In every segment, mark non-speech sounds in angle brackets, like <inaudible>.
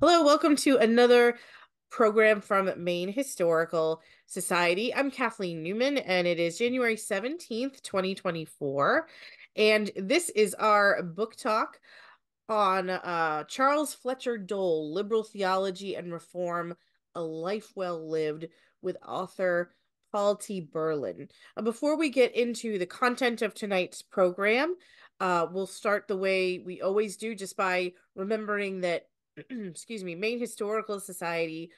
Hello, welcome to another program from Maine Historical Society. I'm Kathleen Newman, and it is January 17th, 2024. And this is our book talk on uh, Charles Fletcher Dole, Liberal Theology and Reform, A Life Well Lived, with author Paul T. Burlin. Uh, before we get into the content of tonight's program, uh, we'll start the way we always do, just by remembering that <clears throat> excuse me, Maine Historical Society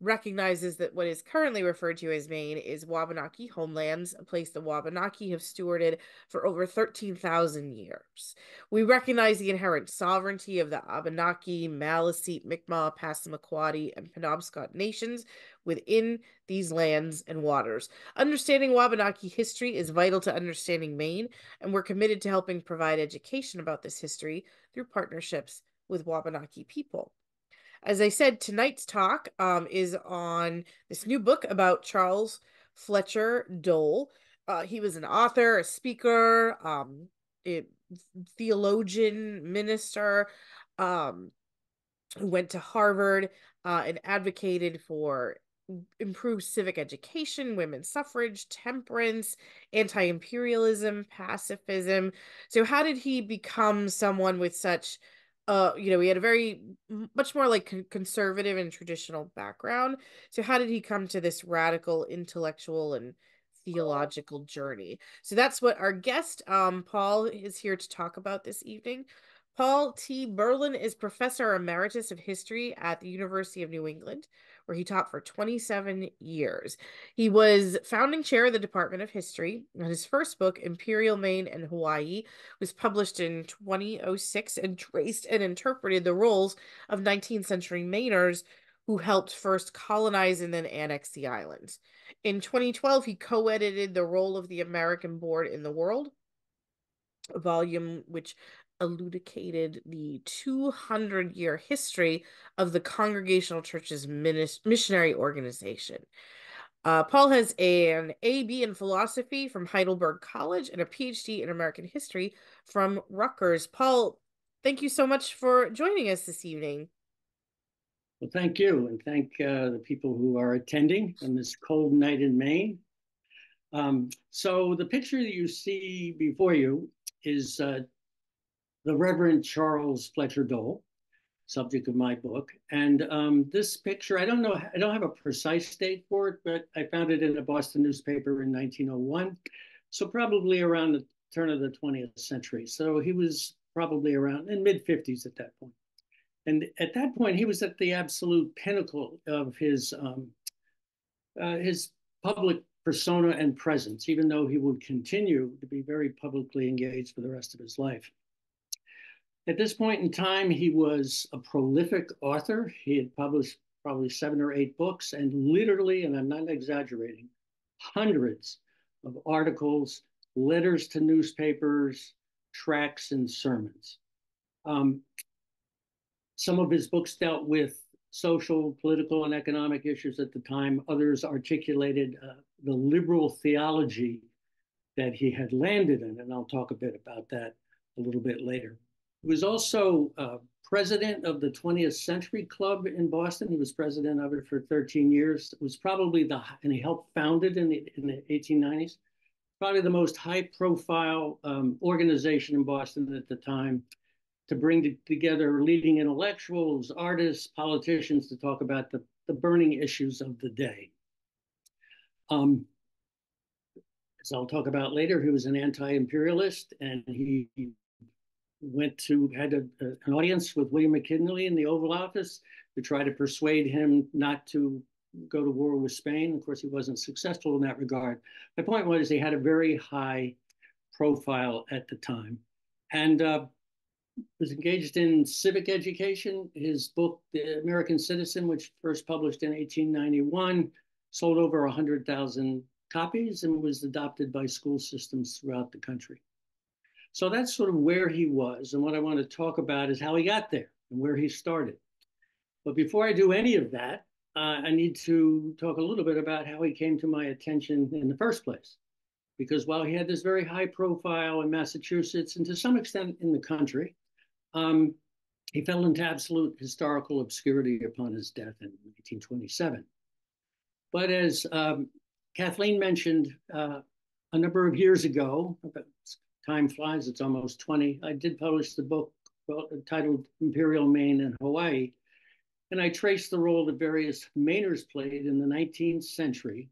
recognizes that what is currently referred to as Maine is Wabanaki homelands, a place the Wabanaki have stewarded for over 13,000 years. We recognize the inherent sovereignty of the Abenaki, Maliseet, Mi'kmaq, Passamaquoddy, and Penobscot nations within these lands and waters. Understanding Wabanaki history is vital to understanding Maine, and we're committed to helping provide education about this history through partnerships with Wabanaki people. As I said, tonight's talk um, is on this new book about Charles Fletcher Dole. Uh, he was an author, a speaker, um, a theologian, minister, um, who went to Harvard uh, and advocated for improved civic education, women's suffrage, temperance, anti imperialism, pacifism. So, how did he become someone with such uh you know he had a very much more like conservative and traditional background. So how did he come to this radical intellectual and theological journey? So that's what our guest um paul is here to talk about this evening. Paul t. Burlin is professor emeritus of history at the university of new england where he taught for 27 years. He was founding chair of the Department of History, and his first book, Imperial Maine and Hawaii, was published in 2006 and traced and interpreted the roles of 19th century Mainers who helped first colonize and then annex the islands. In 2012, he co edited The Role of the American Board in the World, a volume which elucidated the 200 year history of the Congregational Church's missionary organization. Uh, Paul has an AB in philosophy from Heidelberg College and a PhD in American history from Rutgers. Paul, thank you so much for joining us this evening. Well, thank you, and thank uh, the people who are attending on this cold night in Maine. Um, so the picture that you see before you is uh, the Reverend Charles Fletcher Dole, subject of my book. And um, this picture, I don't know, I don't have a precise date for it, but I found it in a Boston newspaper in 1901. So probably around the turn of the 20th century. So he was probably around in mid 50s at that point. And at that point, he was at the absolute pinnacle of his um, uh, his public persona and presence, even though he would continue to be very publicly engaged for the rest of his life. At this point in time, he was a prolific author. He had published probably seven or eight books, and literally, and I'm not exaggerating, hundreds of articles, letters to newspapers, tracts, and sermons. Um, some of his books dealt with social, political, and economic issues at the time. Others articulated uh, the liberal theology that he had landed in, and I'll talk a bit about that a little bit later. He was also uh, president of the 20th Century Club in Boston. He was president of it for 13 years. It was probably the, and he helped found it in the, in the 1890s, probably the most high profile um, organization in Boston at the time to bring together leading intellectuals, artists, politicians to talk about the, the burning issues of the day. Um, as I'll talk about later, he was an anti-imperialist and he went to had a, a, an audience with William McKinley in the Oval Office to try to persuade him not to go to war with Spain. Of course, he wasn't successful in that regard. My point was he had a very high profile at the time, and uh, was engaged in civic education. His book, The American Citizen, which first published in 1891, sold over 100,000 copies and was adopted by school systems throughout the country. So that's sort of where he was. And what I want to talk about is how he got there and where he started. But before I do any of that, uh, I need to talk a little bit about how he came to my attention in the first place. Because while he had this very high profile in Massachusetts and to some extent in the country, um, he fell into absolute historical obscurity upon his death in 1927. But as um, Kathleen mentioned uh, a number of years ago, time flies, it's almost 20, I did publish the book titled Imperial Maine and Hawaii. And I traced the role that various Mainers played in the 19th century,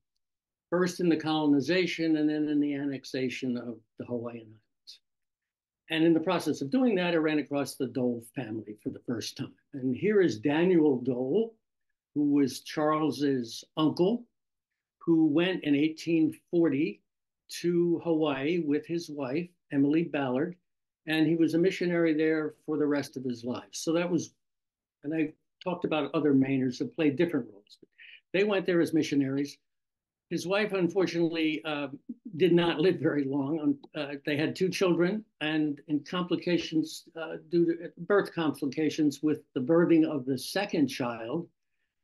first in the colonization and then in the annexation of the Hawaiian Islands. And in the process of doing that, I ran across the Dole family for the first time. And here is Daniel Dole, who was Charles's uncle, who went in 1840 to Hawaii with his wife, Emily Ballard, and he was a missionary there for the rest of his life. So that was, and I talked about other Mainers that played different roles. They went there as missionaries. His wife, unfortunately, uh, did not live very long. Uh, they had two children, and in complications uh, due to birth complications with the birthing of the second child,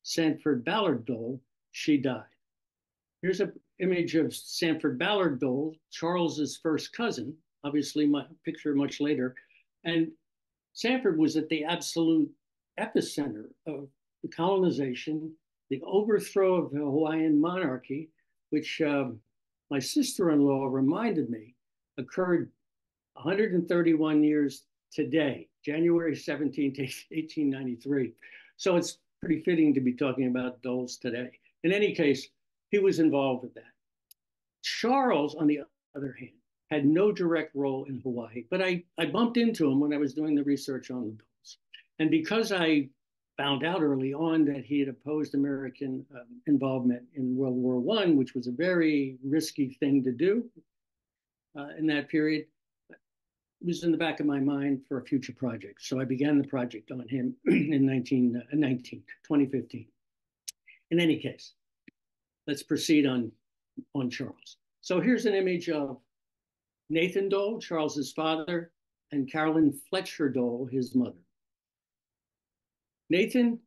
Sanford Ballard Dole, she died. Here's an image of Sanford Ballard Dole, Charles's first cousin, obviously my picture much later. And Sanford was at the absolute epicenter of the colonization, the overthrow of the Hawaiian monarchy, which um, my sister-in-law reminded me occurred 131 years today, January 17, 1893. So it's pretty fitting to be talking about Doles today. In any case, he was involved with that. Charles, on the other hand, had no direct role in Hawaii, but I, I bumped into him when I was doing the research on the Doles. And because I found out early on that he had opposed American um, involvement in World War One, which was a very risky thing to do uh, in that period, it was in the back of my mind for a future project. So I began the project on him <clears throat> in 19, uh, 19, 2015. In any case, let's proceed on, on Charles. So here's an image of Nathan Dole, Charles's father, and Carolyn Fletcher Dole, his mother. Nathan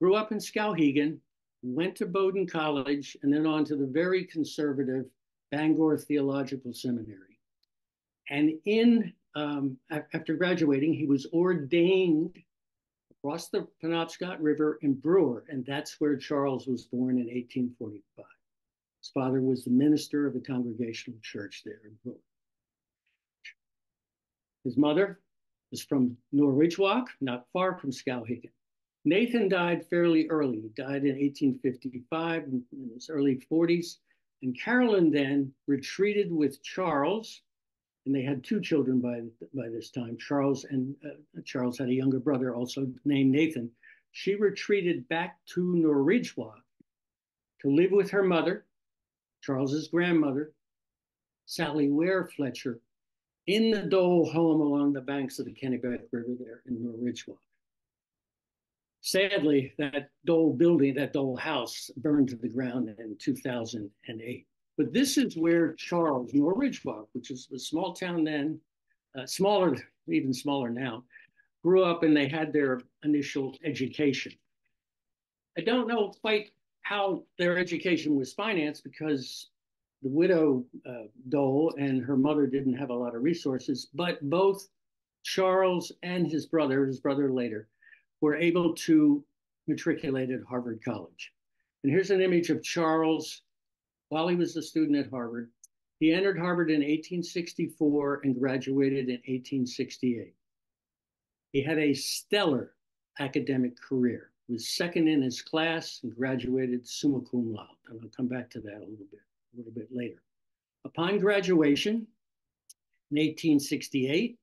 grew up in Skowhegan, went to Bowdoin College, and then on to the very conservative Bangor Theological Seminary. And in um, after graduating, he was ordained across the Penobscot River in Brewer, and that's where Charles was born in 1845. His father was the minister of the Congregational Church there in Brewer. His mother was from Norridgewock, not far from Skowhegan. Nathan died fairly early. He died in 1855 in his early 40s. And Carolyn then retreated with Charles, and they had two children by, by this time. Charles and uh, Charles had a younger brother also named Nathan. She retreated back to Norridgewock to live with her mother, Charles's grandmother, Sally Ware Fletcher, in the Dole home along the banks of the Kennebec River there in Norridgewock. Sadly, that Dole building, that Dole house, burned to the ground in 2008. But this is where Charles, Norridgewock, which is a small town then, uh, smaller, even smaller now, grew up and they had their initial education. I don't know quite how their education was financed because the widow uh, Dole and her mother didn't have a lot of resources, but both Charles and his brother, his brother later, were able to matriculate at Harvard College. And here's an image of Charles while he was a student at Harvard. He entered Harvard in 1864 and graduated in 1868. He had a stellar academic career, was second in his class and graduated summa cum laude. And I'll come back to that a little bit a little bit later. Upon graduation in 1868,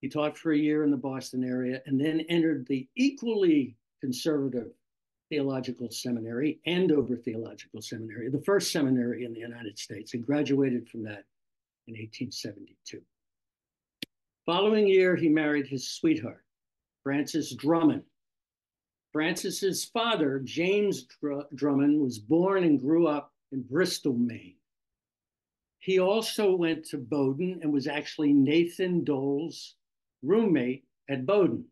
he taught for a year in the Boston area and then entered the equally conservative Theological Seminary, Andover Theological Seminary, the first seminary in the United States, and graduated from that in 1872. Following year, he married his sweetheart, Frances Drummond. Frances's father, James Dr Drummond, was born and grew up in Bristol, Maine. He also went to Bowdoin and was actually Nathan Dole's roommate at Bowdoin.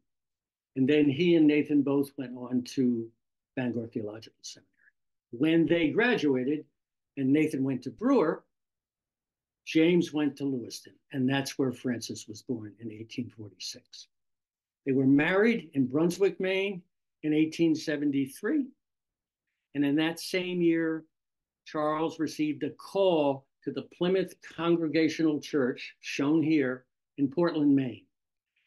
And then he and Nathan both went on to Bangor Theological Seminary. When they graduated and Nathan went to Brewer, James went to Lewiston, and that's where Frances was born in 1846. They were married in Brunswick, Maine in 1873. And in that same year, Charles received a call to the Plymouth Congregational Church, shown here in Portland, Maine.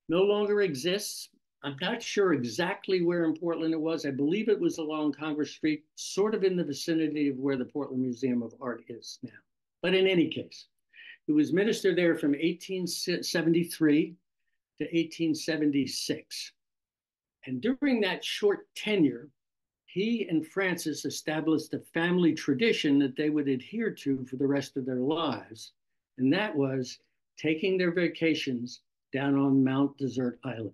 No longer exists. I'm not sure exactly where in Portland it was. I believe it was along Congress Street, sort of in the vicinity of where the Portland Museum of Art is now. But in any case, it was minister there from 1873 to 1876. And during that short tenure, he and Frances established a family tradition that they would adhere to for the rest of their lives. And that was taking their vacations down on Mount Desert Island.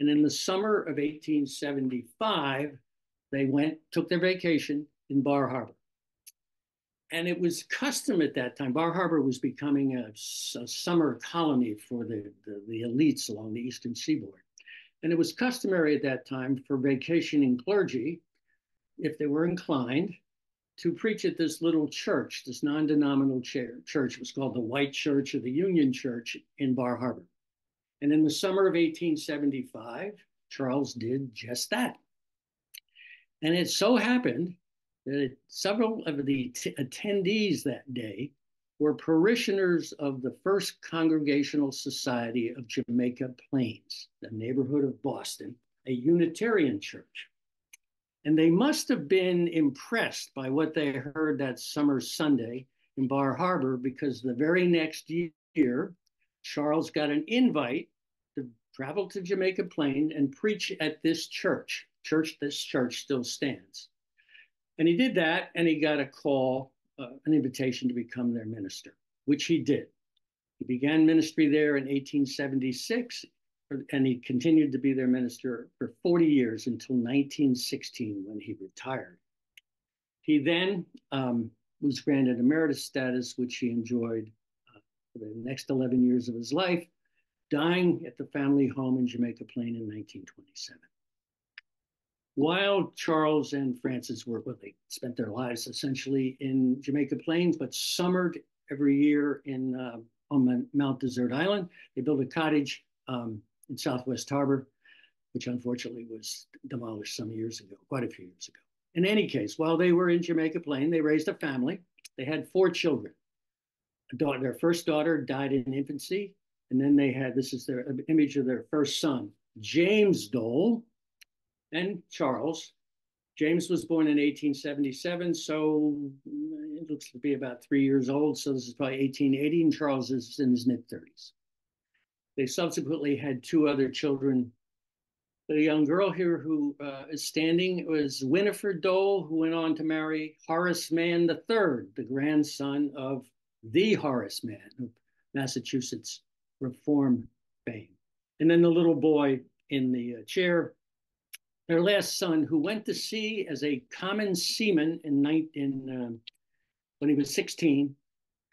And in the summer of 1875, they went, took their vacation in Bar Harbor. And it was custom at that time. Bar Harbor was becoming a, a summer colony for the, the, the elites along the eastern seaboard. And it was customary at that time for vacationing clergy, if they were inclined, to preach at this little church, this non denominational church. It was called the White Church or the Union Church in Bar Harbor. And in the summer of 1875, Charles did just that. And it so happened that several of the attendees that day were parishioners of the First Congregational Society of Jamaica Plains, the neighborhood of Boston, a Unitarian church. And they must have been impressed by what they heard that summer Sunday in Bar Harbor because the very next year, Charles got an invite to travel to Jamaica Plain and preach at this church. Church, this church still stands. And he did that, and he got a call, uh, an invitation to become their minister, which he did. He began ministry there in 1876, and he continued to be their minister for 40 years until 1916 when he retired. He then um, was granted emeritus status, which he enjoyed uh, for the next 11 years of his life dying at the family home in Jamaica Plain in 1927. While Charles and Frances were, well, they spent their lives essentially in Jamaica Plains, but summered every year in uh, on Mount Desert Island. They built a cottage um, in Southwest Harbor, which unfortunately was demolished some years ago, quite a few years ago. In any case, while they were in Jamaica Plain, they raised a family. They had four children. Daughter, their first daughter died in infancy. And then they had, this is their uh, image of their first son, James Dole and Charles. James was born in 1877, so mm, it looks to be about three years old. So this is probably 1880, and Charles is in his mid 30s. They subsequently had two other children. The young girl here who uh, is standing was Winifred Dole, who went on to marry Horace Mann III, the grandson of the Horace Mann of Massachusetts reform fame. And then the little boy in the uh, chair, their last son, who went to sea as a common seaman in, um, when he was 16,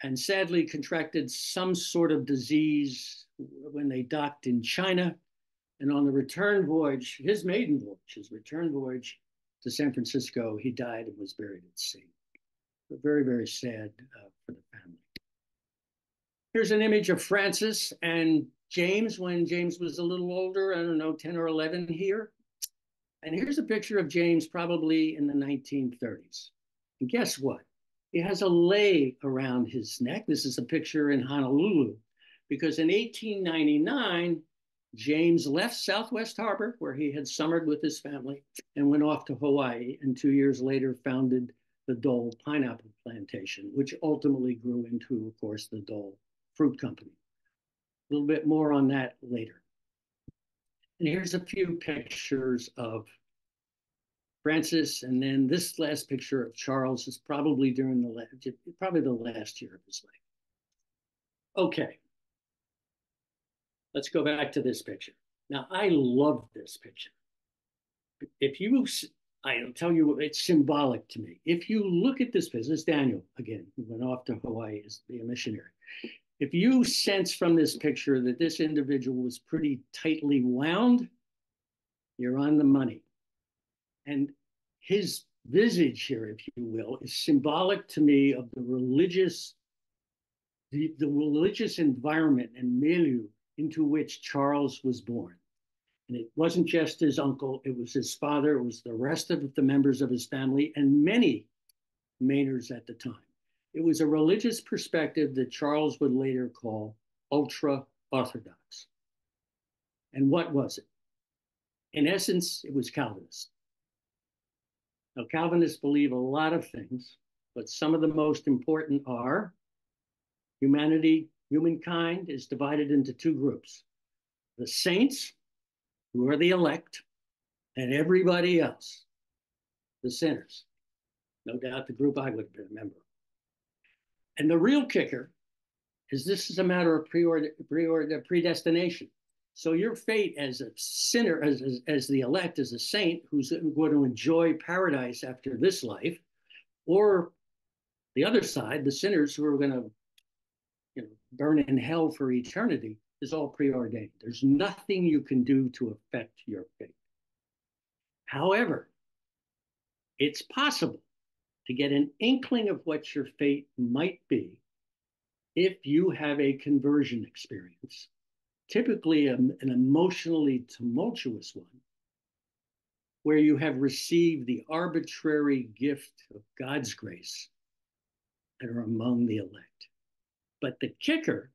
and sadly contracted some sort of disease when they docked in China. And on the return voyage, his maiden voyage, his return voyage to San Francisco, he died and was buried at sea. But very, very sad uh, for the family. Here's an image of Frances and James when James was a little older, I don't know, 10 or 11 here. And here's a picture of James probably in the 1930s. And guess what? He has a lei around his neck. This is a picture in Honolulu because in 1899, James left Southwest Harbor, where he had summered with his family, and went off to Hawaii. And two years later, founded the Dole Pineapple Plantation, which ultimately grew into, of course, the Dole Fruit Company. A little bit more on that later. And here's a few pictures of Frances, and then this last picture of Charles is probably during the last, probably the last year of his life. Okay, let's go back to this picture. Now, I love this picture. If you, I'll tell you, it's symbolic to me. If you look at this business, Daniel, again, who went off to Hawaii as be a missionary if you sense from this picture that this individual was pretty tightly wound, you're on the money. And his visage here, if you will, is symbolic to me of the religious, the, the religious environment and milieu into which Charles was born. And it wasn't just his uncle, it was his father, it was the rest of the members of his family, and many Mainers at the time. It was a religious perspective that Charles would later call ultra Orthodox. And what was it? In essence, it was Calvinist. Now, Calvinists believe a lot of things, but some of the most important are humanity, humankind is divided into two groups the saints, who are the elect, and everybody else, the sinners. No doubt the group I would be a member. Of. And the real kicker is this is a matter of predestination. So your fate as a sinner, as, as, as the elect, as a saint who's going to enjoy paradise after this life, or the other side, the sinners who are going to you know, burn in hell for eternity, is all preordained. There's nothing you can do to affect your fate. However, it's possible to get an inkling of what your fate might be if you have a conversion experience, typically a, an emotionally tumultuous one, where you have received the arbitrary gift of God's grace and are among the elect. But the kicker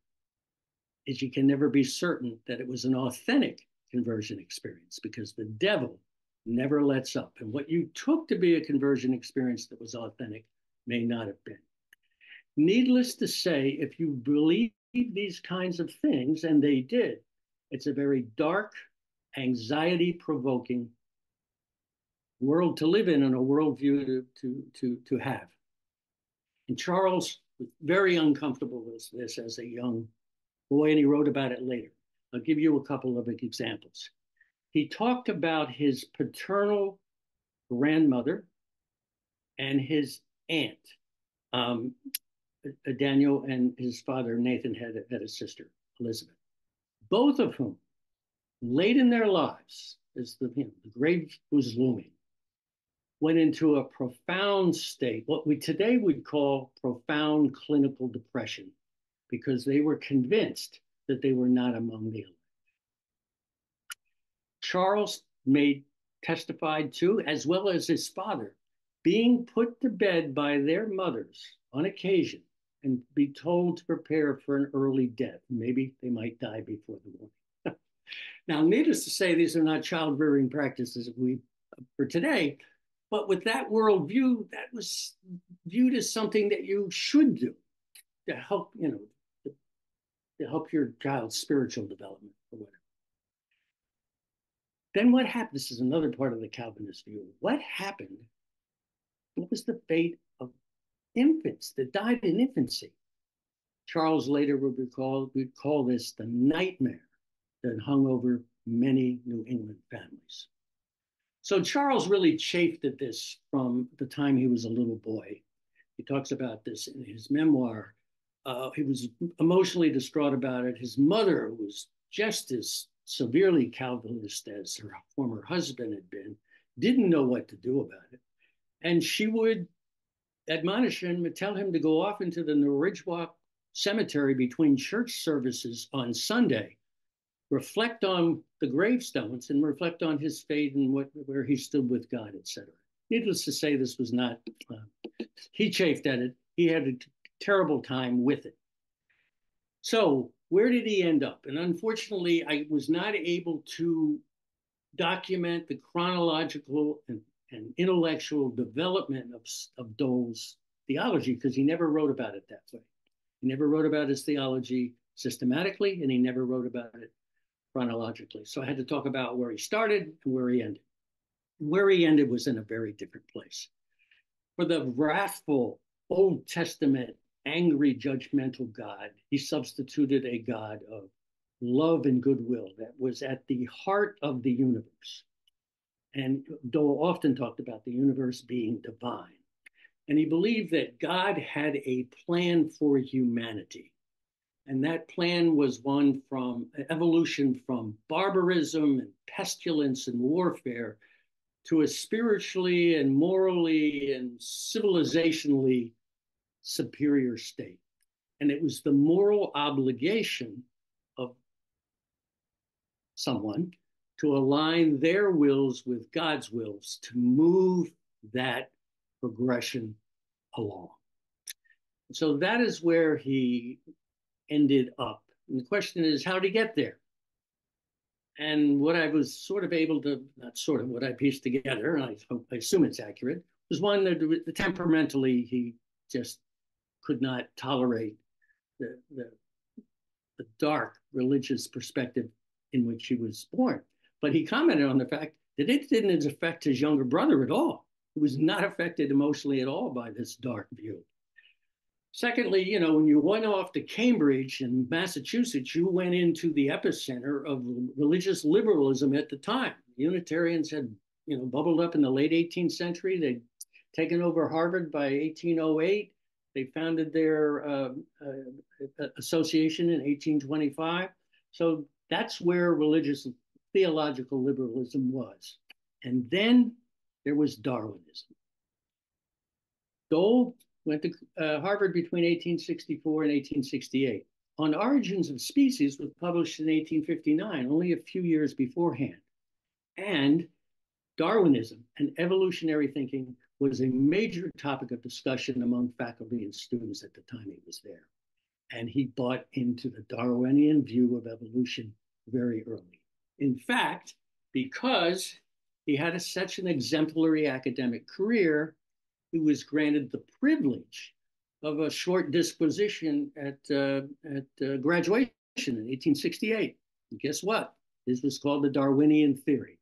is you can never be certain that it was an authentic conversion experience because the devil never lets up. And what you took to be a conversion experience that was authentic may not have been. Needless to say, if you believe these kinds of things, and they did, it's a very dark, anxiety provoking world to live in and a worldview to, to, to, to have. And Charles was very uncomfortable with this as a young boy, and he wrote about it later. I'll give you a couple of examples. He talked about his paternal grandmother and his aunt. Um, Uh, Daniel and his father Nathan had, had a sister, Elizabeth, both of whom, late in their lives, as the, you know, the grave was looming, went into a profound state, what we today would call profound clinical depression, because they were convinced that they were not among the elect. Charles made testified to, as well as his father, being put to bed by their mothers on occasion and be told to prepare for an early death. Maybe they might die before the morning. <laughs> now, needless to say, these are not child rearing practices we for today, but with that worldview, that was viewed as something that you should do to help, you know, to, to help your child's spiritual development or whatever. Then what happened? This is another part of the Calvinist view. What happened? What was the fate infants that died in infancy? Charles later would recall, would call this the nightmare that hung over many New England families. So Charles really chafed at this from the time he was a little boy. He talks about this in his memoir. Uh, he was emotionally distraught about it. His mother who was just as severely Calvinist as her former husband had been, didn't know what to do about it. And she would admonish him and tell him to go off into the Norridgewock Cemetery between church services on Sunday, reflect on the gravestones and reflect on his fate and what, where he stood with God, etc. Needless to say, this was not, uh, he chafed at it. He had a terrible time with it. So where did he end up? And unfortunately, I was not able to document the chronological and, and intellectual development of, of Dole's theology because he never wrote about it that way. He never wrote about his theology systematically, and he never wrote about it chronologically. So I had to talk about where he started and where he ended. Where he ended was in a very different place. For the wrathful Old Testament angry, judgmental God. He substituted a God of love and goodwill that was at the heart of the universe. And Dole often talked about the universe being divine. And he believed that God had a plan for humanity. And that plan was one from evolution from barbarism and pestilence and warfare to a spiritually and morally and civilizationally superior state. And it was the moral obligation of someone to align their wills with God's wills to move that progression along. So that is where he ended up. And the question is, how did he get there? And what I was sort of able to, not sort of, what I pieced together, and I, I assume it's accurate, was one that the, temperamentally he just could not tolerate the, the, the dark religious perspective in which he was born. But he commented on the fact that it didn't affect his younger brother at all. He was not affected emotionally at all by this dark view. Secondly, you know, when you went off to Cambridge in Massachusetts, you went into the epicenter of religious liberalism at the time. Unitarians had, you know, bubbled up in the late 18th century. They'd taken over Harvard by 1808. They founded their uh, uh, association in 1825. So that's where religious theological liberalism was. And then there was Darwinism. Dole went to uh, Harvard between 1864 and 1868. On Origins of Species was published in 1859, only a few years beforehand. And Darwinism and evolutionary thinking was a major topic of discussion among faculty and students at the time he was there. And he bought into the Darwinian view of evolution very early. In fact, because he had a, such an exemplary academic career, he was granted the privilege of a short disposition at, uh, at uh, graduation in 1868. And guess what? This was called the Darwinian theory.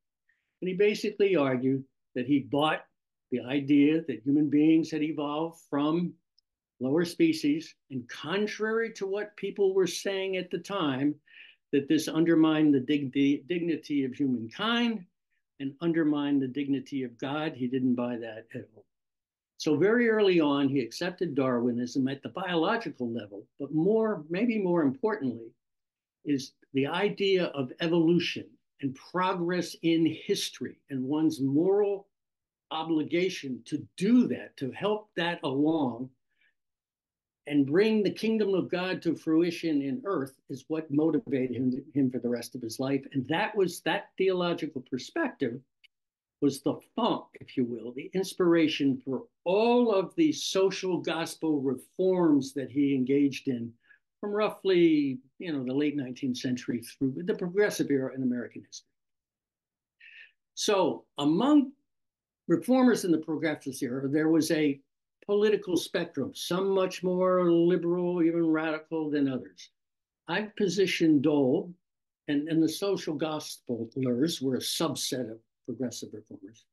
And he basically argued that he bought the idea that human beings had evolved from lower species, and contrary to what people were saying at the time, that this undermined the dig dignity of humankind and undermined the dignity of God. He didn't buy that at all. So very early on, he accepted Darwinism at the biological level, but more, maybe more importantly, is the idea of evolution and progress in history and one's moral obligation to do that, to help that along and bring the kingdom of God to fruition in earth is what motivated him, him for the rest of his life. And that was that theological perspective was the funk, if you will, the inspiration for all of the social gospel reforms that he engaged in from roughly, you know, the late 19th century through the progressive era in American history. So among reformers in the progressive era, there was a political spectrum, some much more liberal, even radical than others. I positioned Dole and, and the social gospelers were a subset of progressive reformers.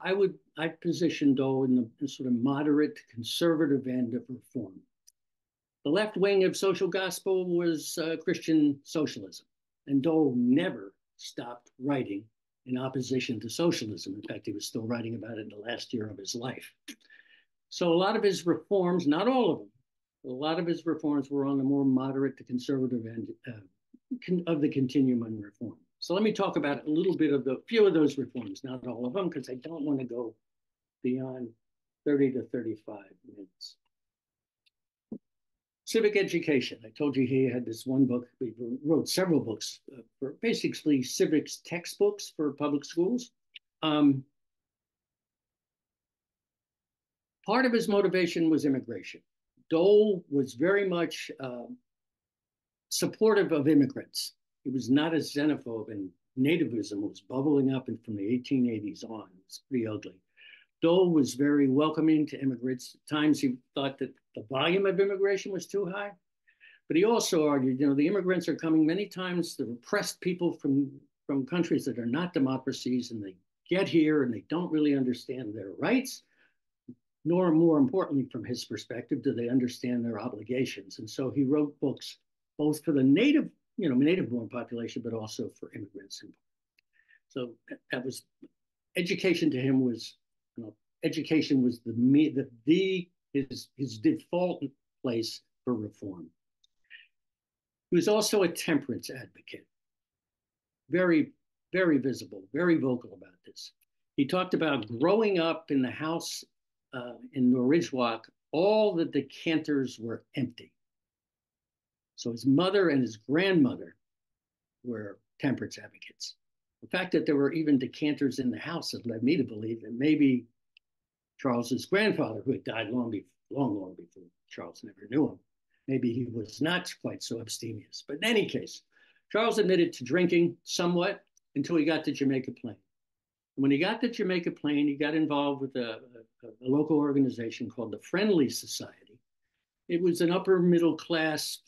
I would I position Dole in the, the sort of moderate conservative end of reform. The left wing of social gospel was uh, Christian socialism, and Dole never stopped writing in opposition to socialism. In fact, he was still writing about it in the last year of his life. So a lot of his reforms, not all of them, a lot of his reforms were on the more moderate to conservative end uh, of the continuum on reform. So let me talk about a little bit of the few of those reforms, not all of them, because I don't want to go beyond 30 to 35 minutes. Civic education. I told you he had this one book. He wrote several books uh, for basically civics textbooks for public schools. Um, part of his motivation was immigration. Dole was very much uh, supportive of immigrants. He was not a xenophobe, and nativism was bubbling up and from the 1880s on. It was pretty ugly. Dole was very welcoming to immigrants. At times he thought that the volume of immigration was too high. But he also argued, you know, the immigrants are coming many times, the repressed people from, from countries that are not democracies, and they get here and they don't really understand their rights, nor more importantly, from his perspective, do they understand their obligations. And so he wrote books both for the native you know, native-born population, but also for immigrants. So that was education to him was, you know, education was the the, the his his default place for reform. He was also a temperance advocate, very very visible, very vocal about this. He talked about growing up in the house uh, in Norridgewock, all the decanters were empty. So his mother and his grandmother were temperance advocates. The fact that there were even decanters in the house had led me to believe that maybe Charles's grandfather, who had died long, before, long, long before Charles never knew him, maybe he was not quite so abstemious. But in any case, Charles admitted to drinking somewhat until he got to Jamaica Plain. When he got to Jamaica Plain, he got involved with a, a, a local organization called the Friendly Society. It was an upper middle class,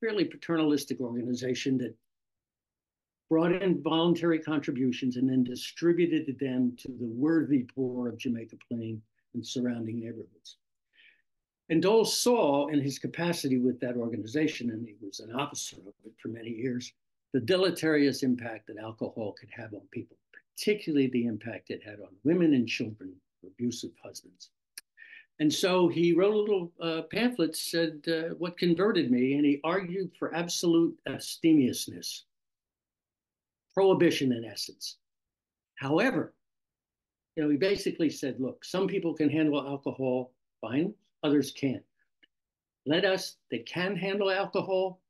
fairly paternalistic organization that brought in voluntary contributions and then distributed them to the worthy poor of Jamaica Plain and surrounding neighborhoods. And Dole saw in his capacity with that organization, and he was an officer of it for many years, the deleterious impact that alcohol could have on people, particularly the impact it had on women and children, abusive husbands. And so he wrote a little uh, pamphlet, said, uh, What converted me? And he argued for absolute abstemiousness, prohibition in essence. However, you know, he basically said, Look, some people can handle alcohol fine, others can't. Let us that can handle alcohol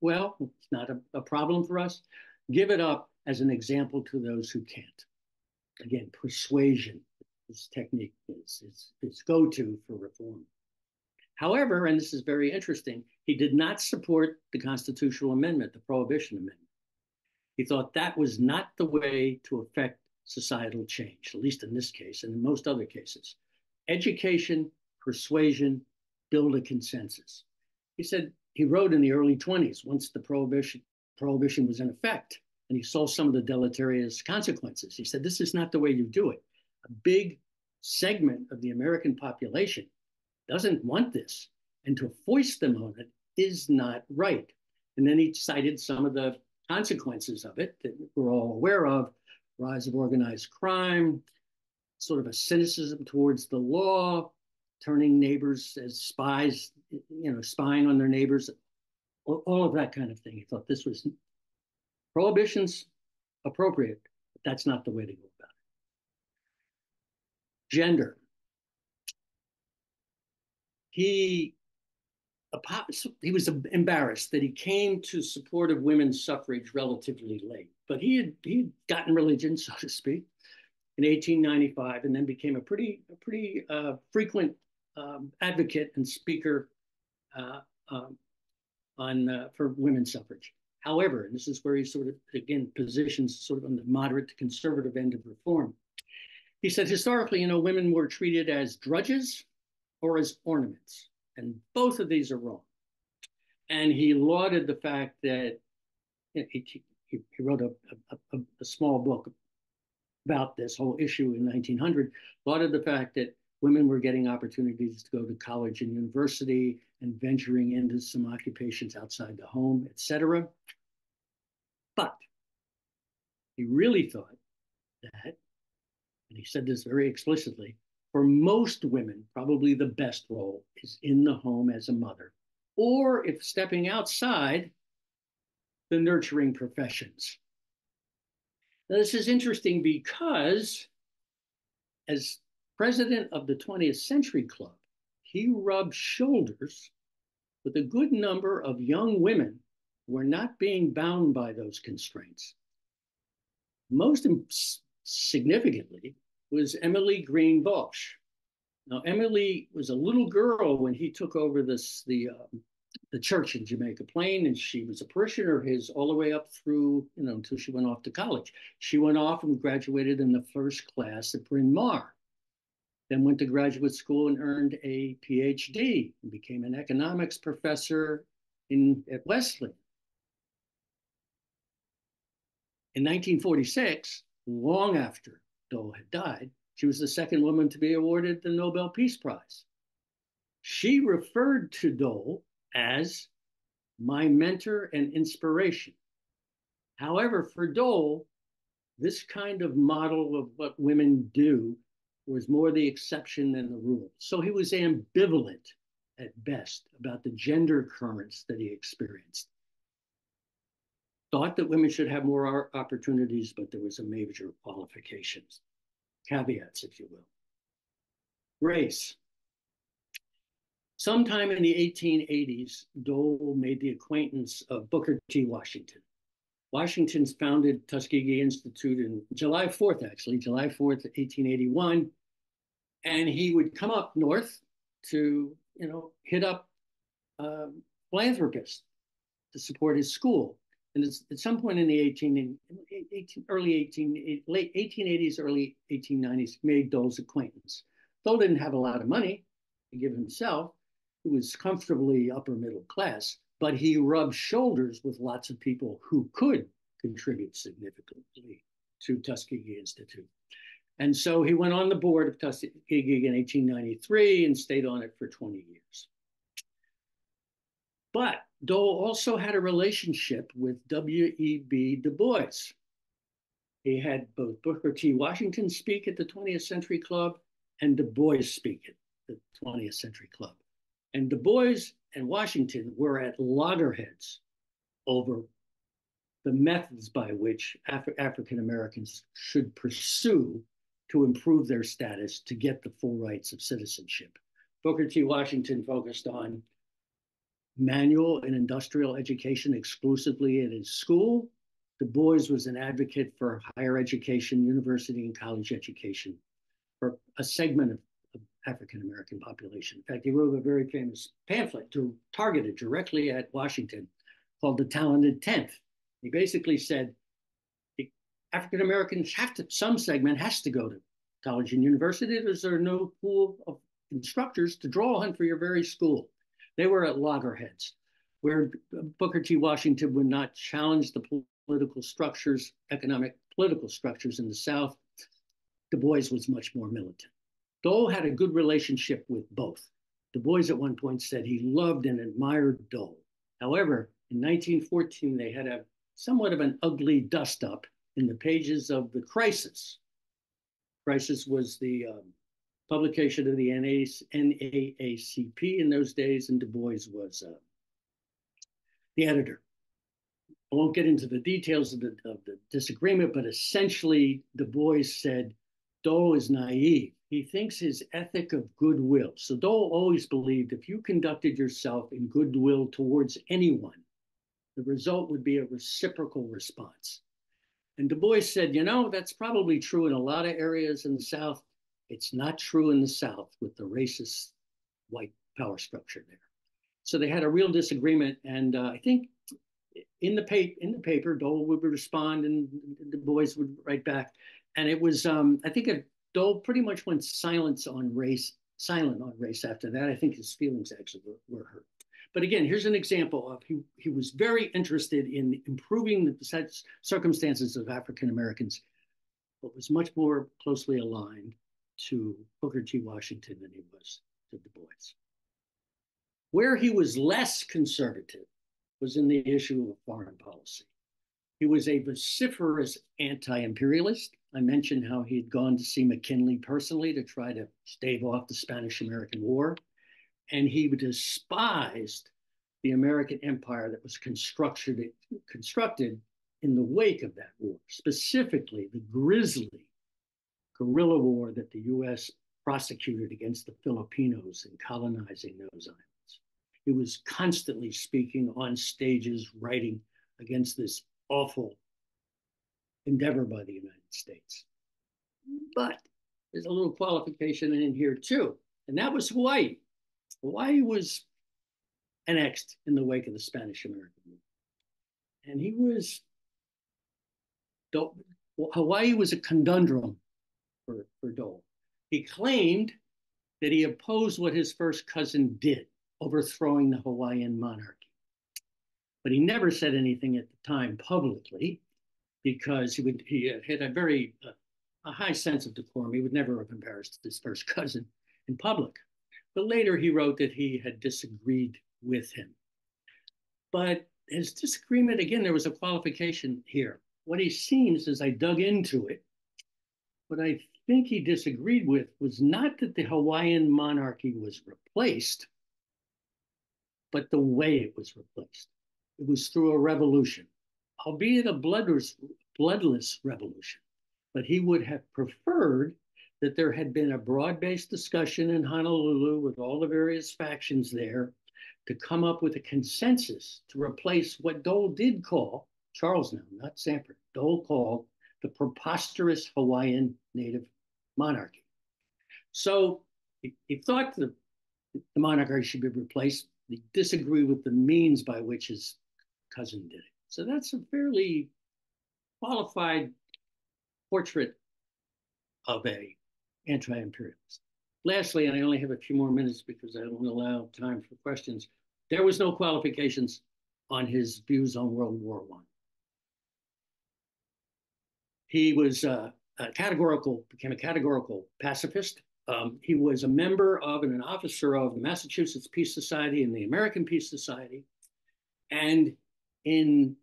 well, it's not a, a problem for us. Give it up as an example to those who can't. Again, persuasion this technique is, is, is go-to for reform. However, and this is very interesting, he did not support the constitutional amendment, the Prohibition Amendment. He thought that was not the way to affect societal change, at least in this case and in most other cases. Education, persuasion, build a consensus. He said he wrote in the early 20s, once the prohibition, prohibition was in effect, and he saw some of the deleterious consequences. He said, This is not the way you do it. A big segment of the American population doesn't want this, and to foist them on it is not right. And then he cited some of the consequences of it that we're all aware of rise of organized crime, sort of a cynicism towards the law, turning neighbors as spies, you know, spying on their neighbors, all of that kind of thing. He thought this was prohibitions appropriate, but that's not the way to go about it. Gender. He he was embarrassed that he came to support of women's suffrage relatively late, but he had he had gotten religion, <laughs> so to speak, in 1895, and then became a pretty a pretty uh, frequent um, advocate and speaker uh, um, on uh, for women's suffrage. However, and this is where he sort of again positions sort of on the moderate to conservative end of reform. He said historically, you know, women were treated as drudges or as ornaments, and both of these are wrong. And he lauded the fact that you know, he, he, wrote a, a, a small book about this whole issue in 1900, lauded the fact that women were getting opportunities to go to college and university and venturing into some occupations outside the home, etc. But he really thought that, and he said this very explicitly, for most women, probably the best role is in the home as a mother, or if stepping outside, the nurturing professions. Now, this is interesting because, as president of the 20th Century Club, he rubbed shoulders with a good number of young women who were not being bound by those constraints. Most significantly was Emily Greene Balch. Now, Emily was a little girl when he took over this the um, the church in Jamaica Plain, and she was a parishioner of his all the way up through, you know, until she went off to college. She went off and graduated in the first class at Bryn Mawr then went to graduate school and earned a PhD and became an economics professor in, at Wesleyan. In 1946, long after Dole had died, she was the second woman to be awarded the Nobel Peace Prize. She referred to Dole as my mentor and inspiration. However, for Dole, this kind of model of what women do was more the exception than the rule. So he was ambivalent at best about the gender currents that he experienced. Thought that women should have more opportunities, but there was a major qualifications, caveats, if you will. Race. Sometime in the 1880s, Dole made the acquaintance of Booker T. Washington. Washington's founded Tuskegee Institute in July 4th, actually, July 4th, 1881. And he would come up north to, you know, hit up um, philanthropists to support his school. And at some point in the 18, 18 early 18, late 1880s, early 1890s, made Dole's acquaintance. Dole didn't have a lot of money to give himself. He was comfortably upper middle class, but he rubbed shoulders with lots of people who could contribute significantly to Tuskegee Institute. And so he went on the board of Tuskegee in 1893 and stayed on it for 20 years. But Dole also had a relationship with W.E.B. Du Bois. He had both Booker T. Washington speak at the 20th Century Club and Du Bois speak at the 20th Century Club. And Du Bois and Washington were at loggerheads over the methods by which Af African Americans should pursue to improve their status to get the full rights of citizenship. Booker T. Washington focused on manual and industrial education exclusively in his school. Du Bois was an advocate for higher education, university and college education for a segment of, of African American population. In fact, he wrote a very famous pamphlet to, targeted directly at Washington called The Talented Tenth. He basically said African Americans have to, some segment has to go to college and university. There's no pool of instructors to draw on for your very school. They were at loggerheads, where Booker T. Washington would not challenge the political structures, economic political structures in the South. Du Bois was much more militant. Dole had a good relationship with both. Du Bois at one point said he loved and admired Dole. However, in 1914, they had a somewhat of an ugly dust up in the pages of the Crisis. Crisis was the um, publication of the NAACP in those days, and Du Bois was uh, the editor. I won't get into the details of the, of the disagreement, but essentially, Du Bois said, Dole is naive. He thinks his ethic of goodwill. So Dole always believed if you conducted yourself in goodwill towards anyone, the result would be a reciprocal response. And Du Bois said, you know, that's probably true in a lot of areas in the South, it's not true in the South with the racist white power structure there. So they had a real disagreement, and uh, I think in the paper, in the paper, Dole would respond, and Du Bois would write back, and it was um, I think a, Dole pretty much went silence on race, silent on race after that. I think his feelings actually were, were hurt. But again, here's an example of he, he was very interested in improving the circumstances of African Americans, but was much more closely aligned to Booker T. Washington than he was to Du Bois. Where he was less conservative was in the issue of foreign policy. He was a vociferous anti imperialist. I mentioned how he had gone to see McKinley personally to try to stave off the Spanish American War. And he despised the American empire that was constructed, constructed in the wake of that war, specifically the grisly guerrilla war that the US prosecuted against the Filipinos in colonizing those islands. He was constantly speaking on stages, writing against this awful endeavor by the United States. But there's a little qualification in here too, and that was Hawaii. Hawaii was annexed in the wake of the Spanish American War. And he was, Dole, Hawaii was a conundrum for, for Dole. He claimed that he opposed what his first cousin did, overthrowing the Hawaiian monarchy. But he never said anything at the time publicly because he would he had a very uh, a high sense of decorum. He would never have embarrassed his first cousin in public. But later he wrote that he had disagreed with him. But his disagreement, again, there was a qualification here. What he seems, as I dug into it, what I think he disagreed with was not that the Hawaiian monarchy was replaced, but the way it was replaced. It was through a revolution, albeit a bloodless, bloodless revolution. But he would have preferred that there had been a broad based discussion in Honolulu with all the various factions there to come up with a consensus to replace what Dole did call Charles now, not Sanford, Dole called the preposterous Hawaiian native monarchy. So he, he thought the, the monarchy should be replaced. He disagreed with the means by which his cousin did it. So that's a fairly qualified portrait of a anti-imperialist. Lastly, and I only have a few more minutes because I don't allow time for questions, there was no qualifications on his views on World War One. He was uh, a categorical, became a categorical pacifist. Um, he was a member of and an officer of the Massachusetts Peace Society and the American Peace Society. And in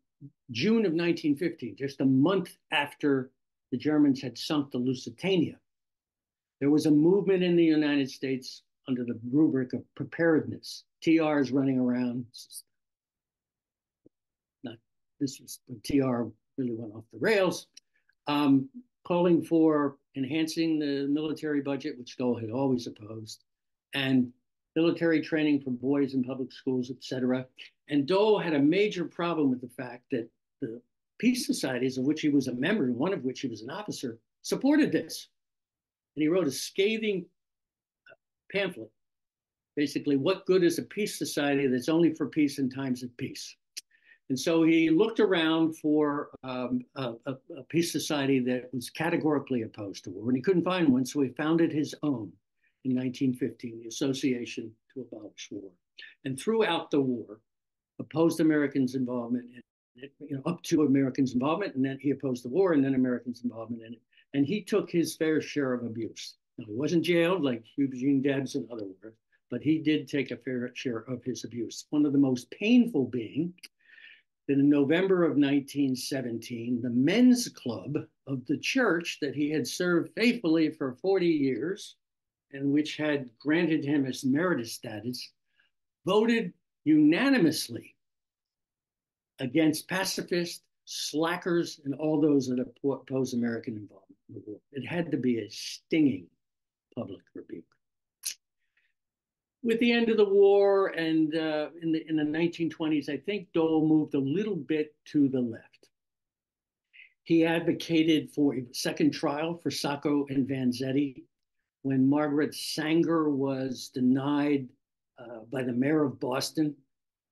June of 1915, just a month after the Germans had sunk the Lusitania, there was a movement in the United States under the rubric of preparedness. TR is running around. Not this was when TR really went off the rails, um, calling for enhancing the military budget, which Dole had always opposed, and military training for boys in public schools, etc. And Dole had a major problem with the fact that the peace societies of which he was a member, one of which he was an officer, supported this. And he wrote a scathing pamphlet. Basically, what good is a peace society that's only for peace in times of peace? And so he looked around for um, a, a, a, peace society that was categorically opposed to war, and he couldn't find one. So he founded his own in 1915, the Association to Abolish War. And throughout the war, opposed Americans' involvement in it, you know, up to Americans' involvement, and then he opposed the war, and then Americans' involvement in it. And he took his fair share of abuse. Now, he wasn't jailed like Eugene Debs and other were, but he did take a fair share of his abuse. One of the most painful being that in November of 1917, the men's club of the church that he had served faithfully for 40 years and which had granted him his emeritus status, voted unanimously against pacifists, slackers, and all those that oppose American involvement in the war. It had to be a stinging public rebuke. With the end of the war and uh, in, the, in the 1920s, I think Dole moved a little bit to the left. He advocated for a second trial for Sacco and Vanzetti when Margaret Sanger was denied uh, by the mayor of Boston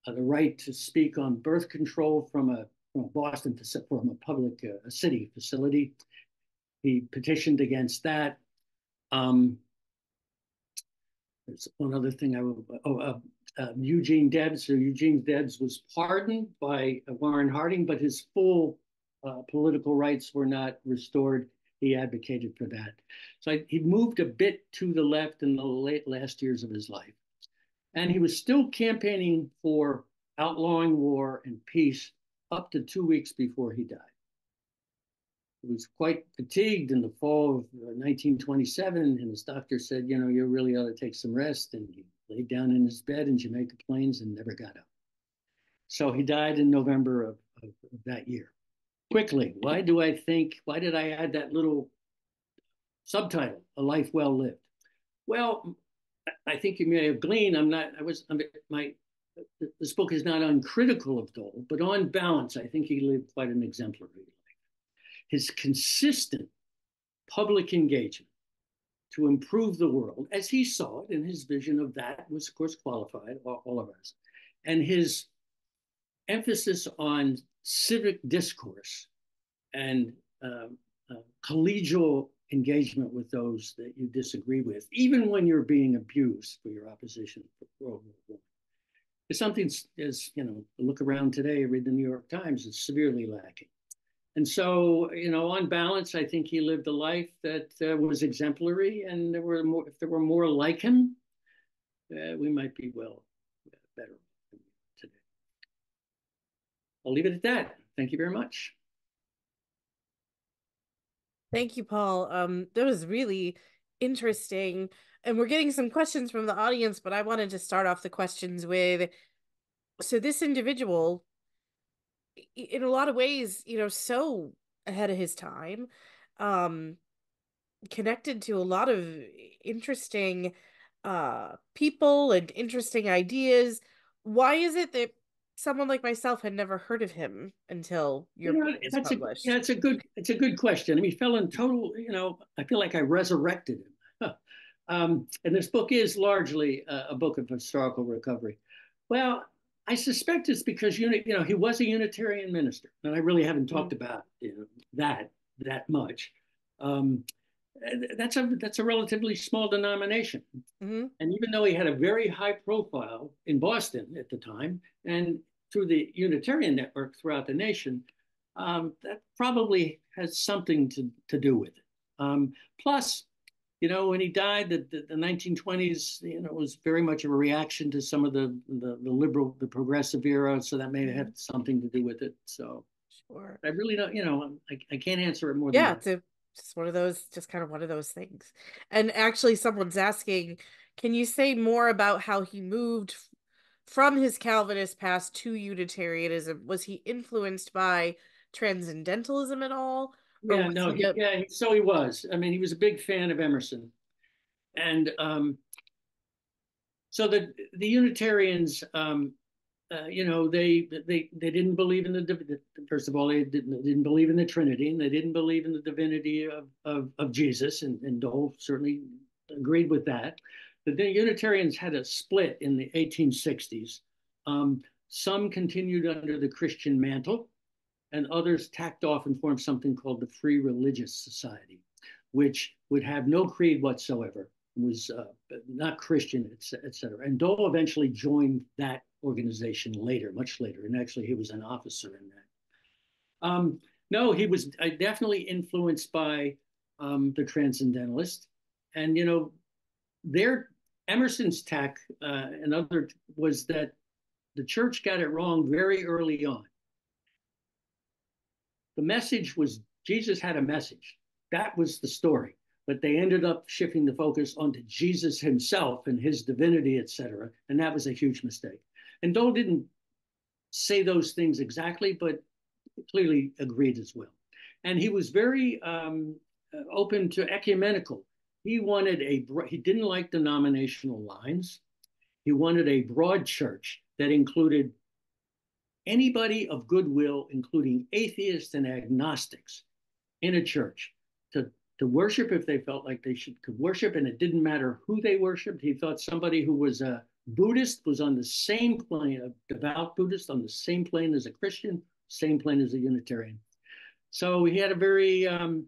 uh, the right to speak on birth control from a, from Boston from a public uh, city facility. He petitioned against that. Um, there's one other thing I would, oh, uh, uh, Eugene Debs. So Eugene Debs was pardoned by Warren Harding, but his full uh, political rights were not restored. He advocated for that. So I, he moved a bit to the left in the late last years of his life. And he was still campaigning for outlawing war and peace up to two weeks before he died. He was quite fatigued in the fall of 1927, uh, and his doctor said, You know, you really ought to take some rest. And he laid down in his bed in Jamaica Plains and never got up. So he died in November of, of, of that year. Quickly, why do I think, why did I add that little subtitle, A Life Well Lived? Well, I think you may have gleaned, I'm not, I was, I'm, my, this book is not uncritical of Dole, but on balance, I think he lived quite an exemplary life. His consistent public engagement to improve the world as he saw it, and his vision of that was, of course, qualified, all, of us. And his emphasis on civic discourse and uh, uh, collegial engagement with those that you disagree with, even when you're being abused for your opposition for World War I. Something is, you know, look around today, read the New York Times, it's severely lacking. And so, you know, on balance, I think he lived a life that uh, was exemplary, and there were more. If there were more like him, uh, we might be well better today. I'll leave it at that. Thank you very much. Thank you, Paul. Um, that was really interesting. And we're getting some questions from the audience, but I wanted to start off the questions with so this individual, in a lot of ways, you know, so ahead of his time, um, connected to a lot of interesting uh people and interesting ideas. Why is it that someone like myself had never heard of him until your You know, book was that's a published. yeah, it's a good it's a good question. I mean, he fell in total. You know, I feel like I resurrected him. Um, and this book is largely a, a book of historical recovery. Well, I suspect it's because you know he was a Unitarian minister, and I really haven't talked Mm. about you know, that that much. Um, that's a that's a relatively small denomination, Mhm. and even though he had a very high profile in Boston at the time, and through the Unitarian network throughout the nation, um, that probably has something to to do with it. Um, plus, you know, when he died, the, the, the 1920s, you know, it was very much of a reaction to some of the, the, the liberal, the progressive era. So that may have mm-hmm. something to do with it. So Sure. I really don't, you know, I, I can't answer it more Yeah, than it's a, just one of those, just kind of one of those things. And actually, someone's asking, can you say more about how he moved from his Calvinist past to Unitarianism? Was he influenced by Transcendentalism at all? Or Yeah, no, he yeah, so he was. I mean, he was a big fan of Emerson. And um, so the the Unitarians, um, uh, you know, they they they didn't believe in the first of all they didn't didn't believe in the Trinity and they didn't believe in the divinity of of, of Jesus and and Dole certainly agreed with that. But the Unitarians had a split in the 1860s. Um, some continued under the Christian mantle, and others tacked off and formed something called the Free Religious Society, which would have no creed whatsoever, was uh, not Christian, et cetera. And Dole eventually joined that organization later, much later, and actually he was an officer in that. Um, no, he was uh, definitely influenced by um, the Transcendentalist, and you know, their Emerson's tack uh, and other was that the church got it wrong very early on the message was Jesus had a message. That was the story. But they ended up shifting the focus onto Jesus himself and his divinity, etc. And that was a huge mistake. And Dole didn't say those things exactly, but clearly agreed as well. And he was very um, open to ecumenical. He wanted a, he didn't like denominational lines. He wanted a broad church that included anybody of goodwill, including atheists and agnostics, in a church to, to worship if they felt like they should could worship, and it didn't matter who they worshiped. He thought somebody who was a Buddhist was on the same plane, a devout Buddhist on the same plane as a Christian, same plane as a Unitarian. So he had a very um,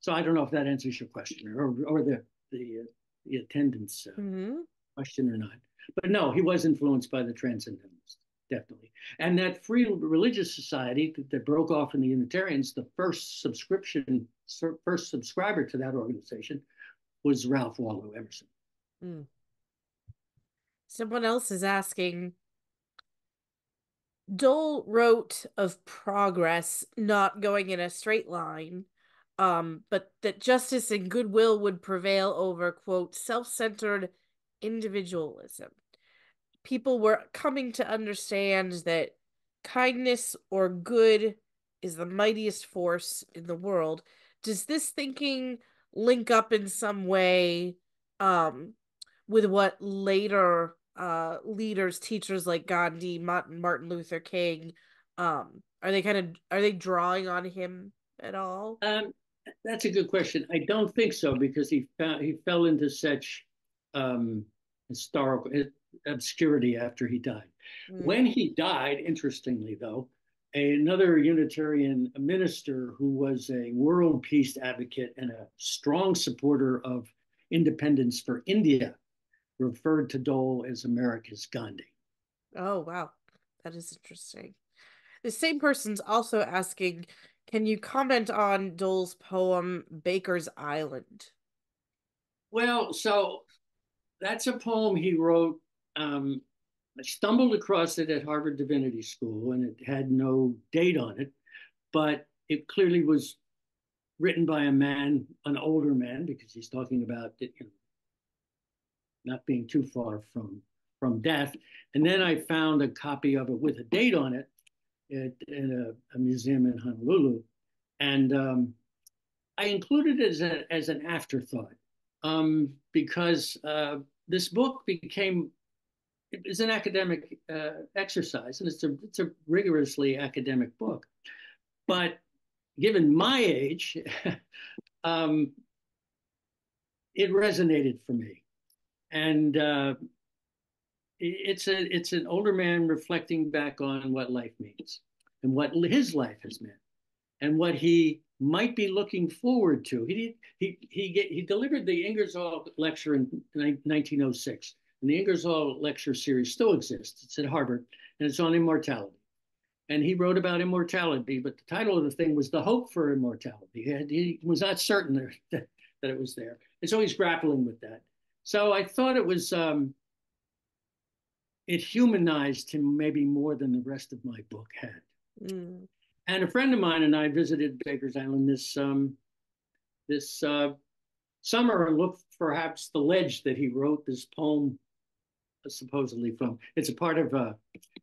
so I don't know if that answers your question or or the the, uh, the attendance uh, Mhm. question or not. But no, he was influenced by the Transcendentalists definitely. And that free religious society that, that, broke off in the Unitarians, the first subscription, first subscriber to that organization was Ralph Waldo Emerson. Mm. Someone else is asking Dole wrote of progress not going in a straight line, um, but that justice and goodwill would prevail over, quote, self centered individualism people were coming to understand that kindness or good is the mightiest force in the world. Does this thinking link up in some way um, with what later uh, leaders, teachers like Gandhi, Martin Luther King, um, are they kind of are they drawing on him at all? Um, that's a good question. I don't think so because he found, he fell into such um, historical obscurity after he died. Mm. When he died, interestingly though, another Unitarian minister who was a world peace advocate and a strong supporter of independence for India referred to Dole as America's Gandhi. Oh, wow. That is interesting. The same person's also asking Can you comment on Dole's poem Baker's Island? Well, so that's a poem he wrote um, I stumbled across it at Harvard Divinity School, and it had no date on it, but it clearly was written by a man, an older man, because he's talking about it, you know, not being too far from from death. And then I found a copy of it with a date on it at, in a, a museum in Honolulu, and um, I included it as, a, as an afterthought um, because uh, this book became is an academic uh, exercise, and it's a it's a rigorously academic book. But given my age, <laughs> um, it resonated for me, and uh, it's a it's an older man reflecting back on what life means and what his life has meant, and what he might be looking forward to. He he he he delivered the Ingersoll lecture in 1906, and the Ingersoll lecture series still exists. It's at Harvard, and it's on immortality. And he wrote about immortality, but the title of the thing was "The Hope for Immortality." He, had, he was not certain <laughs> that, that it was there, and so he's grappling with that. So I thought it was um, it humanized him maybe more than the rest of my book had. Mm. And a friend of mine and I visited Baker's Island this um, this uh, summer and looked perhaps the ledge that he wrote this poem supposedly from. It's a part of uh,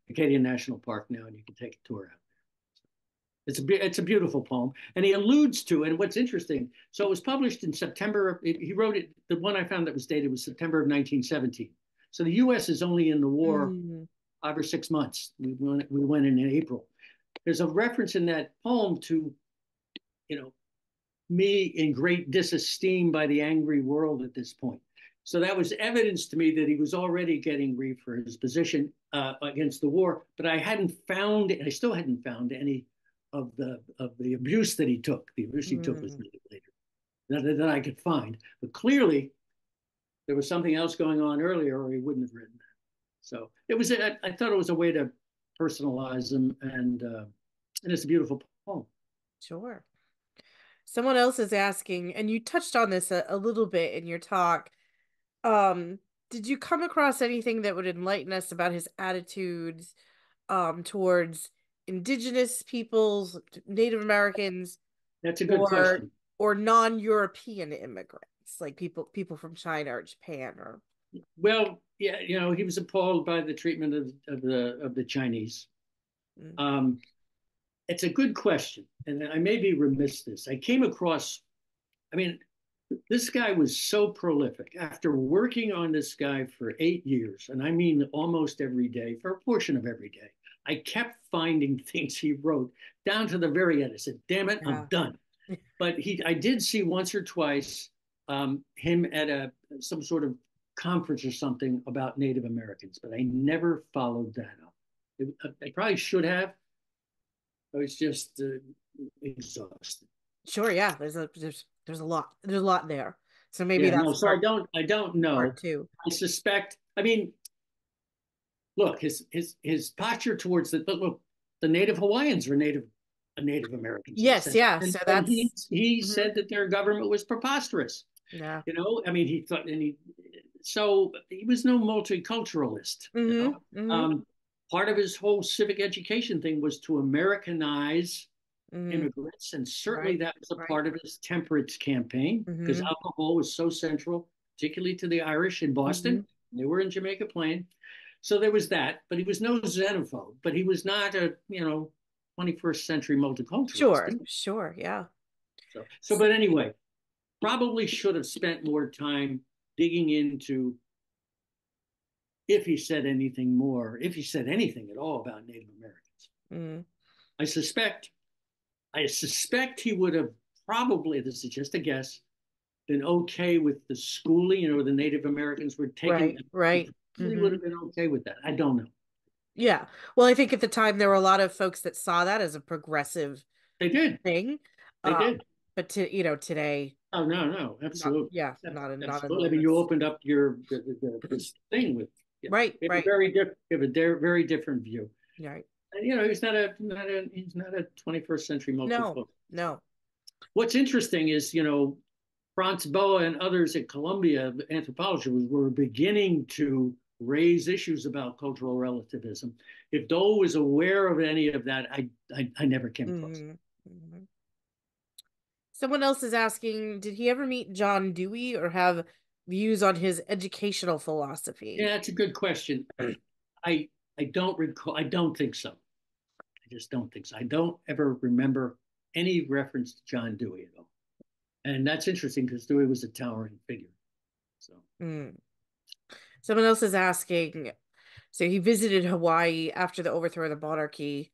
Acadia National Park now, and you can take a tour out. It's a it's a beautiful poem, and he alludes to. And what's interesting, so it was published in September. he wrote it. The one I found that was dated was September of 1917. So the U.S. is only in the war mm. five or six months. We went we went in in April there's a reference in that poem to, you know, me in great disesteem by the angry world at this point. So that was evidence to me that he was already getting grief for his position uh, against the war, but I hadn't found, I still hadn't found any of the of the abuse that he took. The abuse he mm. took was mm. later that, that I could find. But clearly, there was something else going on earlier, or he wouldn't have written that. So it was. I thought it was a way to personalize them, and uh, and it's a beautiful poem. Sure. Someone else is asking, and you touched on this a, a little bit in your talk. Um, did you come across anything that would enlighten us about his attitudes um, towards indigenous peoples, Native Americans? That's a good or, question. Or non-European immigrants, like people people from China or Japan, or well, yeah, you know, he was appalled by the treatment of, of the of the Chinese. Mm. Um, it's a good question, and I may be remiss this. I came across, I mean, this guy was so prolific. After working on this guy for eight years, and I mean almost every day, for a portion of every day, I kept finding <laughs> things he wrote down to the very end. I said, "Damn it, yeah. I'm done." but he, I did see once or twice um, him at a some sort of conference or something about Native Americans, but I never followed that up. It, I probably should have. I was just uh, exhausted. Sure, yeah. There's a there's there's a lot there's a lot there. So maybe yeah, that's no, so I don't I don't know. Too. I suspect. I mean, look, his his his posture towards the look, the Native Hawaiians were Native Native Americans. Yes, yeah. And, so that's he, he mm-hmm. said that their government was preposterous. Yeah. You know, I mean, he thought, and he so he was no multiculturalist. Mm-hmm, you know? mm-hmm. um, part of his whole civic education thing was to Americanize mm-hmm. immigrants, and certainly right, that was a right. part of his temperance campaign because mm-hmm. alcohol was so central, particularly to the Irish in Boston. Mm-hmm. They were in Jamaica Plain, so there was that. But he was no xenophobe. But he was not a you know 21st century multiculturalist. Sure, sure, yeah. So, so, but anyway, probably should have spent more time digging into if he said anything more, if he said anything at all about Native Americans. Mm. I suspect, I suspect he would have probably, this is just a guess, been okay with the schooling, you know, the Native Americans were taking. Right, right. He mm-hmm. would have been okay with that. I don't know. Yeah. Well, I think at the time there were a lot of folks that saw that as a progressive they did thing. They um, did. But to you know, today Oh no, no, absolutely. Not, yeah, not a, not I mean, you opened up your the, the, this thing with yeah, right, right. very different. You have a de- very different view. Right. You know, he's not a not a he's not a 21st century multiple. No, no. What's interesting is you know, Franz Boas and others at Columbia anthropology were beginning to raise issues about cultural relativism. If Dole was aware of any of that, I I, I never came across. Mm-hmm. Mm-hmm. Someone else is asking, did he ever meet John Dewey or have views on his educational philosophy? Yeah, that's a good question. I I don't recall. I don't think so. Just don't think so. I don't ever remember any reference to John Dewey at all. And that's interesting because Dewey was a towering figure. So. Mm. Someone else is asking, So he visited Hawaii after the overthrow of the monarchy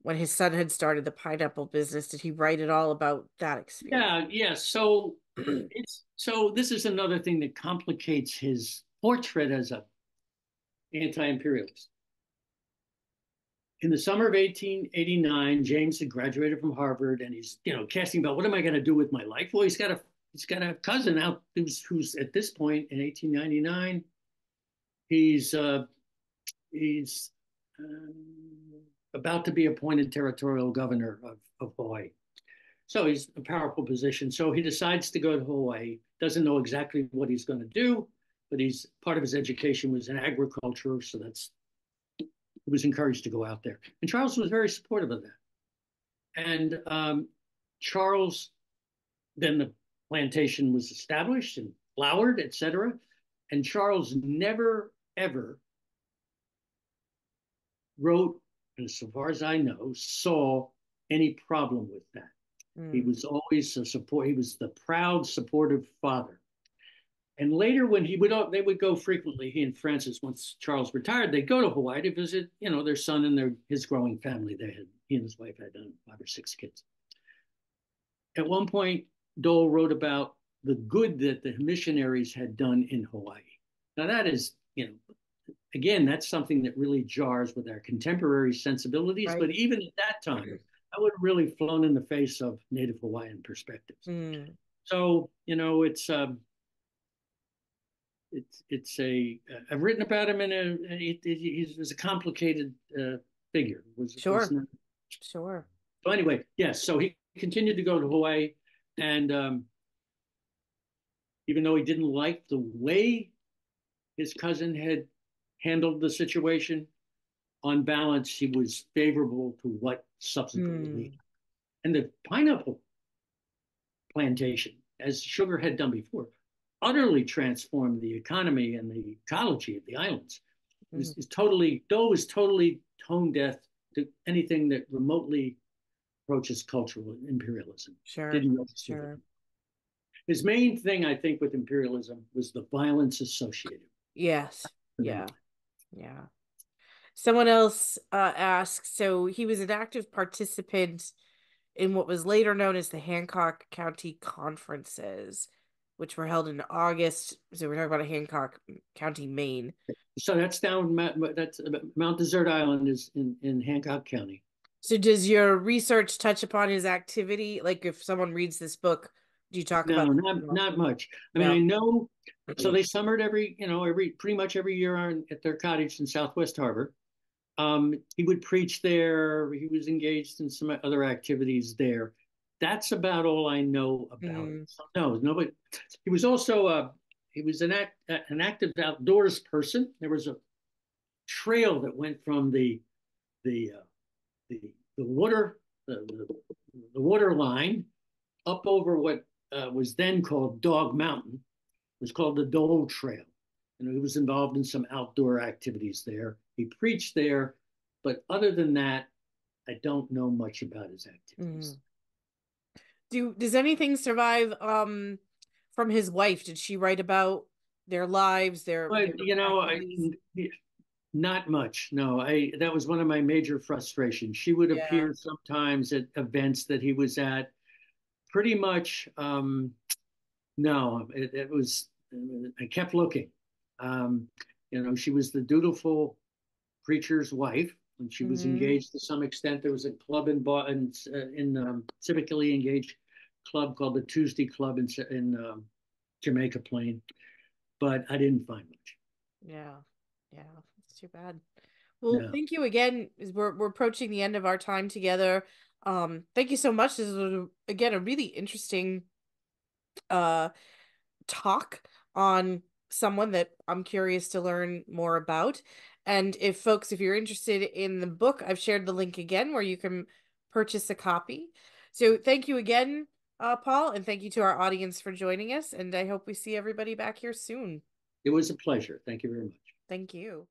when his son had started the pineapple business. Did he write at all about that experience? Yeah, yeah. So <clears throat> it's so this is another thing that complicates his portrait as a anti-imperialist. In the summer of 1889, James had graduated from Harvard, and he's you know casting about what am I going to do with my life? Well, he's got a he's got a cousin out who's who's at this point in 1899. He's uh, he's um, about to be appointed territorial governor of, of Hawaii. So he's a powerful position. So he decides to go to Hawaii, doesn't know exactly what he's going to do, but he's part of his education was in agriculture. So that's, was encouraged to go out there. And Charles was very supportive of that. And um, Charles, then the plantation was established and flowered, et cetera. And Charles never, ever wrote, and so far as I know, saw any problem with that. Mm. He was always a support. He was the proud, supportive father. And later, when he would, they would go frequently. He and Frances, once Charles retired, they'd go to Hawaii to visit, you know, their son and their his growing family. They had he and his wife had done five or six kids. At one point, Dole wrote about the good that the missionaries had done in Hawaii. Now that is, you know, again, that's something that really jars with our contemporary sensibilities. Right. But even at that time, that would have really flown in the face of Native Hawaiian perspectives. Mm. So you know, it's um, it's it's a uh, I've written about him in a he, he's a complicated uh, figure. Was, sure, was not, sure. So anyway, yes. So he continued to go to Hawaii, and um, even though he didn't like the way his cousin had handled the situation, on balance, he was favorable to what subsequently. Mm. And the pineapple plantation, as sugar had done before, utterly transformed the economy and the ecology of the islands. Mm. Is, is totally Dole is totally tone deaf to anything that remotely approaches cultural imperialism. Sure. Didn't sure. His main thing, I think, with imperialism was the violence associated. Yes. Yeah. Yeah. Someone else uh, asks so he was an active participant in what was later known as the Hancock County Conferences, which were held in August. So we're talking about Hancock County, Maine. So that's down, that's Mount Desert Island is in, in Hancock County. So does your research touch upon his activity? Like if someone reads this book, do you talk no, about No, not not much. I no. mean, I know. So they summered every, you know, every pretty much every year on at their cottage in Southwest Harbor. Um, he would preach there. He was engaged in some other activities there. That's about all I know about mm. it. No, nobody. He was also a, uh, he was an act, an active outdoors person. There was a trail that went from the the uh, the the water the, the, the water line up over what uh, was then called Dog Mountain. It was called the Dole Trail, and he was involved in some outdoor activities there. He preached there, but other than that, I don't know much about his activities. Mm. Do does anything survive um from his wife? Did she write about their lives, their, but, their you know, I, not much. No, I that was one of my major frustrations. She would yeah. appear sometimes at events that he was at. Pretty much, um, no, it, it was. I kept looking. Um, you know, she was the dutiful preacher's wife, and she was mm-hmm. engaged to some extent. There was a club in in, uh, in um, civically engaged club called the Tuesday Club in in um, Jamaica Plain, but I didn't find much. Yeah, yeah, it's too bad. Well, yeah. thank you again. We're we're approaching the end of our time together. Um, thank you so much. This was again a really interesting uh talk on someone that I'm curious to learn more about. And if folks, if you're interested in the book, I've shared the link again where you can purchase a copy. So thank you again, uh, Paul, and thank you to our audience for joining us. And I hope we see everybody back here soon. It was a pleasure. Thank you very much. Thank you.